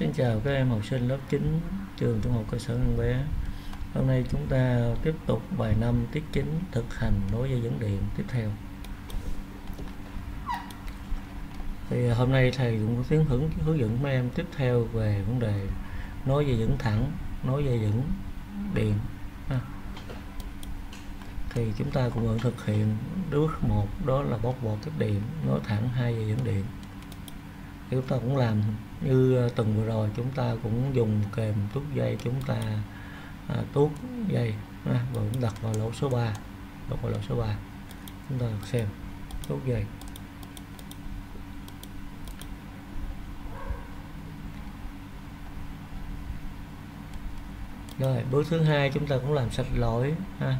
Xin chào các em học sinh lớp 9 trường Trung học cơ sở Ngân Bé. Hôm nay chúng ta tiếp tục bài 5 tiết chính thực hành nối dây dẫn điện tiếp theo. Thì hôm nay thầy cũng có tiến hướng hướng dẫn mấy em tiếp theo về vấn đề nối dây dẫn thẳng, nối dây dẫn điện. Ha. Thì chúng ta cũng vẫn thực hiện bước một đó là bóc vỏ tiếp điện nối thẳng hai dây dẫn điện thì chúng ta cũng làm như ờ, tuần vừa rồi chúng ta cũng dùng kèm tuốt dây chúng ta à, tuốt dây ha, và cũng đặt vào lỗ số 3 đặt vào lỗ số 3 chúng ta xem tuốt dây. Rồi bước thứ hai chúng ta cũng làm sạch lỗi ha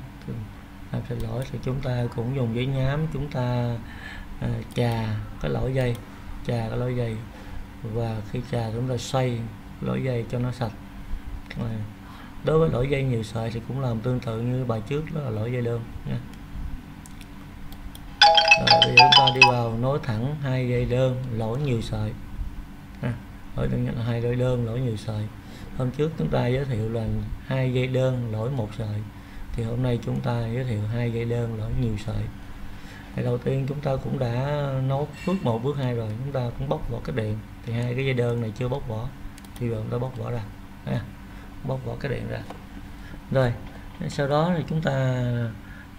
làm sạch lỗi thì chúng ta cũng dùng giấy nhám chúng ta à, chà cái lỗi dây chà cái lõi dây. Và khi chà chúng ta xoay lõi dây cho nó sạch. À, đối với lỗi dây nhiều sợi thì cũng làm tương tự như bài trước đó là lỗi dây đơn nha. Rồi bây giờ chúng ta đi vào nối thẳng hai dây đơn lỗi nhiều sợi. Ha. lỗi đơn là hai dây đơn lỗi nhiều sợi. Hôm trước chúng ta giới thiệu là hai dây đơn lỗi một sợi. Thì hôm nay chúng ta giới thiệu hai dây đơn lỗi nhiều sợi thì đầu tiên chúng ta cũng đã nấu bước một bước hai rồi. Chúng ta cũng bóc vỏ cái điện thì hai cái dây đơn này chưa bóc vỏ. Thì giờ chúng ta bóc vỏ ra. À, bóc vỏ cái điện ra. Rồi sau đó thì chúng ta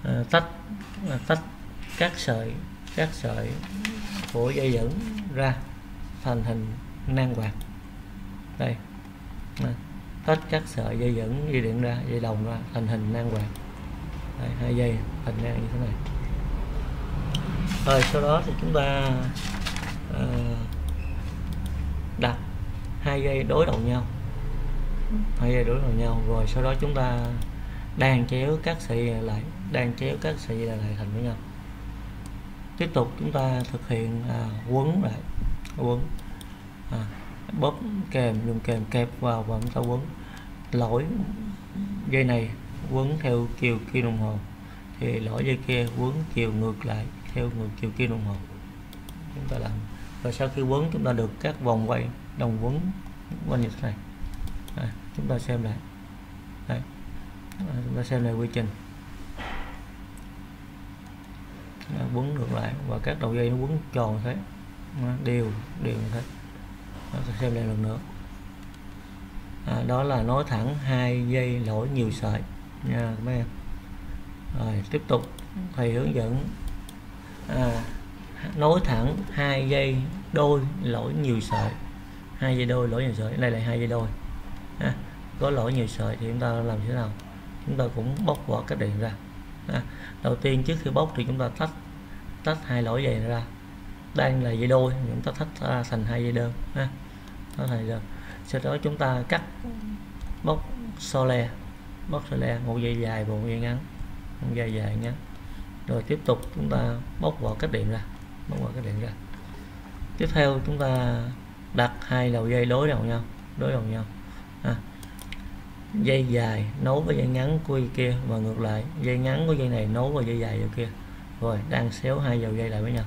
à, tách à, tách các sợi các sợi của dây dẫn ra thành hình nan quạt đây. À, tách các sợi dây dẫn dây điện ra dây đồng ra thành hình nan quạt đây, hai dây thành nan như thế này rồi sau đó thì chúng ta uh, đặt hai dây đối đầu nhau. Hai dây đối đầu nhau. Rồi sau đó chúng ta đan chéo các sợi lại đan chéo các sợi dây lại thành với nhau. Tiếp tục chúng ta thực hiện à, quấn lại quấn. À, bóp kèm dùng kèm kẹp vào và chúng ta quấn. Lỗi dây này quấn theo chiều kim đồng hồ. Thì lỗi dây kia quấn chiều ngược lại theo ngược chiều kim đồng hồ chúng ta làm. Và sau khi quấn chúng ta được các vòng quay đồng quấn quanh như thế này. À, chúng ta xem lại. Đây. À, chúng ta xem lại quy trình. À, quấn ngược lại và các đầu dây nó quấn tròn thế. À, đều đều như thế. À, xem lại lần nữa. À, đó là nối thẳng hai dây lỗi nhiều sợi. Nha các em rồi tiếp tục. Thầy hướng dẫn à, nối thẳng hai dây đôi lỗi nhiều sợi. Hai dây đôi lỗi nhiều sợi. Đây là hai dây đôi. À, có lỗi nhiều sợi thì chúng ta làm thế nào? Chúng ta cũng bóc vỏ cái điện ra. À, đầu tiên trước khi bóc thì chúng ta tách tách hai lỗi dây ra. Đang là dây đôi chúng ta tách ra thành hai dây đơn. Ha đó là đơn. Sau đó chúng ta cắt bóc sole. Bóc sole một dây dài và một dây ngắn. Một dây dài ngắn rồi tiếp tục chúng ta bóc vỏ cách điện ra bóc vỏ cách điện ra. Tiếp theo chúng ta đặt hai đầu dây đối đầu nhau đối đầu nhau. À, dây dài nối với dây ngắn của dây kia và ngược lại. Dây ngắn của dây này nối vào dây dài dây kia. Rồi đang xéo hai đầu dây lại với nhau.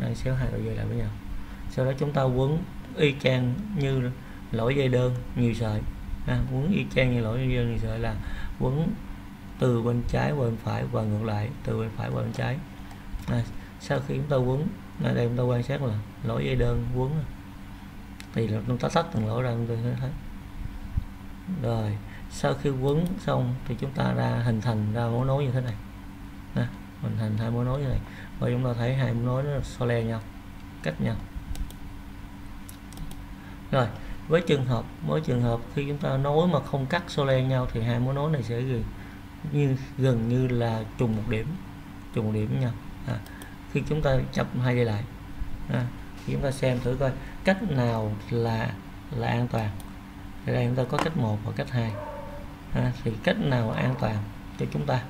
Đang xéo hai đầu dây lại với nhau. Sau đó chúng ta quấn y chang như lỗi dây đơn nhiều sợi. À, quấn y chang như lỗi dây đơn nhiều sợi là quấn từ bên trái qua bên phải và ngược lại từ bên phải qua bên trái. À, sau khi chúng ta quấn ở đây chúng ta quan sát là lỗi dây đơn quấn. Thì là chúng ta tách từng lỗ ra chúng ta thấy. Rồi sau khi quấn xong thì chúng ta ra hình thành ra mối nối như thế này. À, hình thành hai mối nối như này. Và chúng ta thấy hai mối nối nó so le nhau cách nhau. Rồi với trường hợp với trường hợp khi chúng ta nối mà không cắt so le nhau thì hai mối nối này sẽ gì như gần như là trùng một điểm trùng một điểm với nhau à, khi chúng ta chấp hai dây lại à, thì chúng ta xem thử coi cách nào là là an toàn. Thì đây chúng ta có cách một và cách hai. À, thì cách nào an toàn cho chúng ta?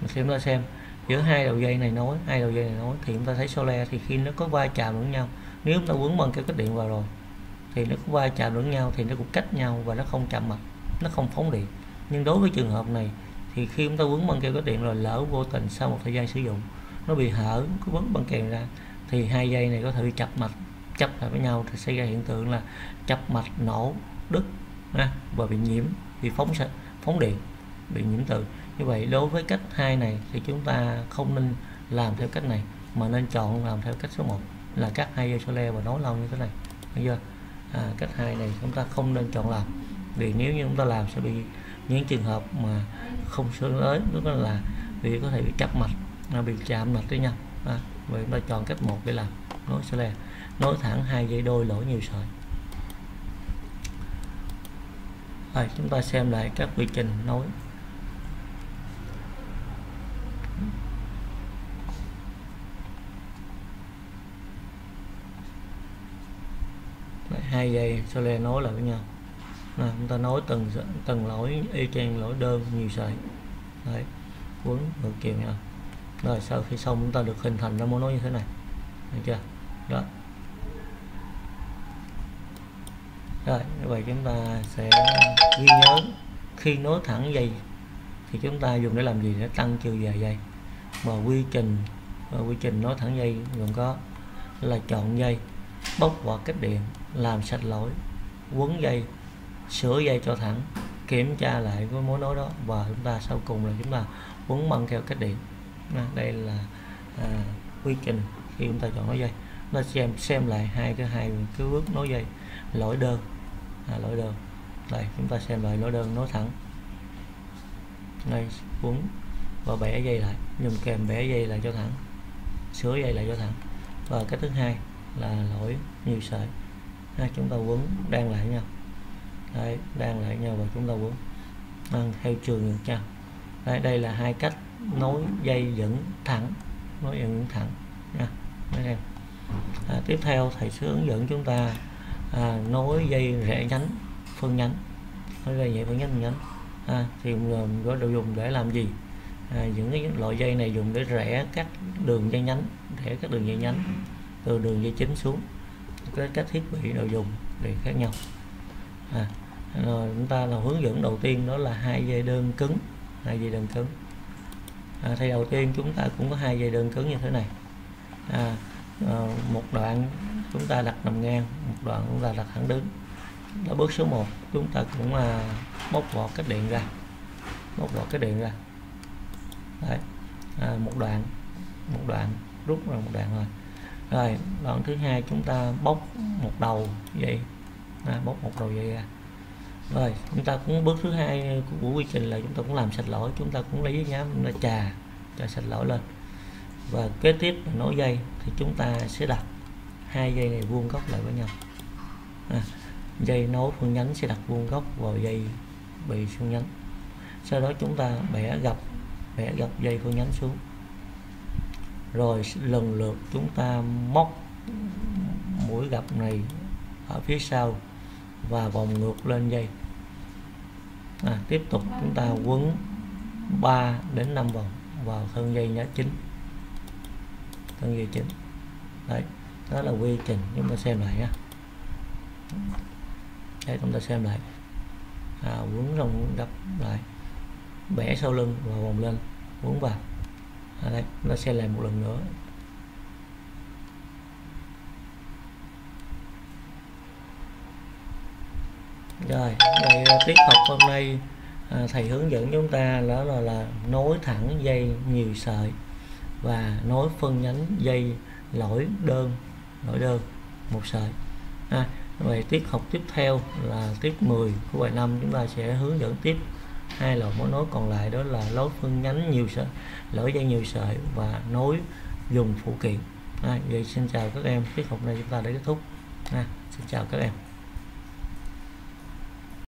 Mình xem ta xem. Giữa hai đầu dây này nối hai đầu dây này nối thì chúng ta thấy solar thì khi nó có va chạm lẫn nhau nếu chúng ta quấn bằng cái cách điện vào rồi thì nó có va chạm lẫn nhau thì nó cũng cách nhau và nó không chạm mặt nó không phóng điện. Nhưng đối với trường hợp này thì khi chúng ta quấn băng keo có điện rồi lỡ vô tình sau một thời gian sử dụng nó bị hở cái quấn băng keo ra thì hai dây này có thể bị chập mạch chập lại với nhau thì xảy ra hiện tượng là chập mạch nổ đứt ha, và bị nhiễm bị phóng phóng điện bị nhiễm từ. Như vậy đối với cách hai này thì chúng ta không nên làm theo cách này mà nên chọn làm theo cách số 1 là cắt hai dây sole và nối lâu như thế này. Bây giờ à, cách hai này chúng ta không nên chọn làm vì nếu như chúng ta làm sẽ bị những trường hợp mà không sửa tới đó là vì có thể bị cắt mạch à, bị chạm mạch với nhau à, vậy chúng ta chọn cách một để làm nối sole nối thẳng hai dây đôi lỗ nhiều sợi. Rồi chúng ta xem lại các quy trình nối. Hai dây sole nối lại với nhau à, chúng ta nối từng từng lỗi y chang lỗi đơn nhiều sợi. Đấy quấn ngược chiều nhau rồi sau khi xong chúng ta được hình thành ra mối nối như thế này. Được chưa? Đó. Rồi như vậy chúng ta sẽ ghi nhớ. Khi nối thẳng dây thì chúng ta dùng để làm gì? Để tăng chiều dài dây. Và quy trình và quy trình nối thẳng dây gồm có là chọn dây bóc vỏ cách điện làm sạch lỗi quấn dây sửa dây cho thẳng kiểm tra lại với mối nối đó và chúng ta sau cùng là chúng ta quấn băng theo cách điện. À, đây là à, quy trình khi chúng ta chọn nối dây. Nó xem xem lại hai cái hai cái bước nối dây. Lỗi đơn. À, lỗi đơn. Đây chúng ta xem lại lỗi đơn nối thẳng. Đây quấn và bẻ dây lại. Dùng kèm bẻ dây lại cho thẳng. Sửa dây lại cho thẳng. Và cái thứ hai là lỗi nhiều sợi. Ha, chúng ta quấn đang lại nhau đây đang lại nhau và chúng ta quấn ăn vâng, theo trường ngược nhau đây, đây là hai cách nối dây dẫn thẳng nối dây dẫn thẳng. Nha mấy em à, tiếp theo thầy sẽ hướng dẫn chúng ta à, nối dây rẽ nhánh phân nhánh. Nối dây rẽ phân nhánh phân nhánh. À, thì à, có đồ dùng để làm gì? À, những cái loại dây này dùng để rẽ các đường dây nhánh rẽ các đường dây nhánh từ đường dây chính xuống. Cái cách thiết bị đồ dùng để khác nhau à, rồi chúng ta là hướng dẫn đầu tiên đó là hai dây đơn cứng hai dây đơn cứng. À, thì đầu tiên chúng ta cũng có hai dây đơn cứng như thế này. À, à một đoạn chúng ta đặt nằm ngang một đoạn chúng ta đặt thẳng đứng. Đó bước số 1 chúng ta cũng à, bóc vỏ cách điện ra bóc vỏ cách điện ra. Đấy. À, một đoạn một đoạn rút ra một đoạn rồi. Rồi đoạn thứ hai chúng ta bóc một đầu vậy à, bóc một đầu dây ra. Rồi chúng ta cũng bước thứ hai của quy trình là chúng ta cũng làm sạch lỗi chúng ta cũng lấy giấy nhám chúng trà trà sạch lỗi lên. Và kế tiếp là nối dây thì chúng ta sẽ đặt hai dây này vuông góc lại với nhau. À, dây nối phân nhánh sẽ đặt vuông góc vào dây bị phân nhánh. Sau đó chúng ta bẻ gập bẻ gập dây phân nhánh xuống. Rồi lần lượt chúng ta móc mũi gập này ở phía sau và vòng ngược lên dây. À, tiếp tục chúng ta quấn 3 đến 5 vòng vào thân dây nhá chính. Thân dây chính. Đấy đó là quy trình chúng ta xem lại nha đây chúng ta xem lại. À, quấn rồng gấp lại. Bẻ sau lưng và vòng lên quấn vào. À, đây chúng ta xem lại một lần nữa. Rồi đây à, tiết học hôm nay à, thầy hướng dẫn chúng ta đó là, là nối thẳng dây nhiều sợi và nối phân nhánh dây lỗi đơn lỗi đơn một sợi. À, vậy tiết học tiếp theo là tiết 10 của bài năm chúng ta sẽ hướng dẫn tiếp hai loại mối nối còn lại đó là lối phân nhánh nhiều sợi lỗi dây nhiều sợi và nối dùng phụ kiện. À, vậy xin chào các em tiết học này chúng ta đã kết thúc. À, xin chào các em.